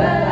But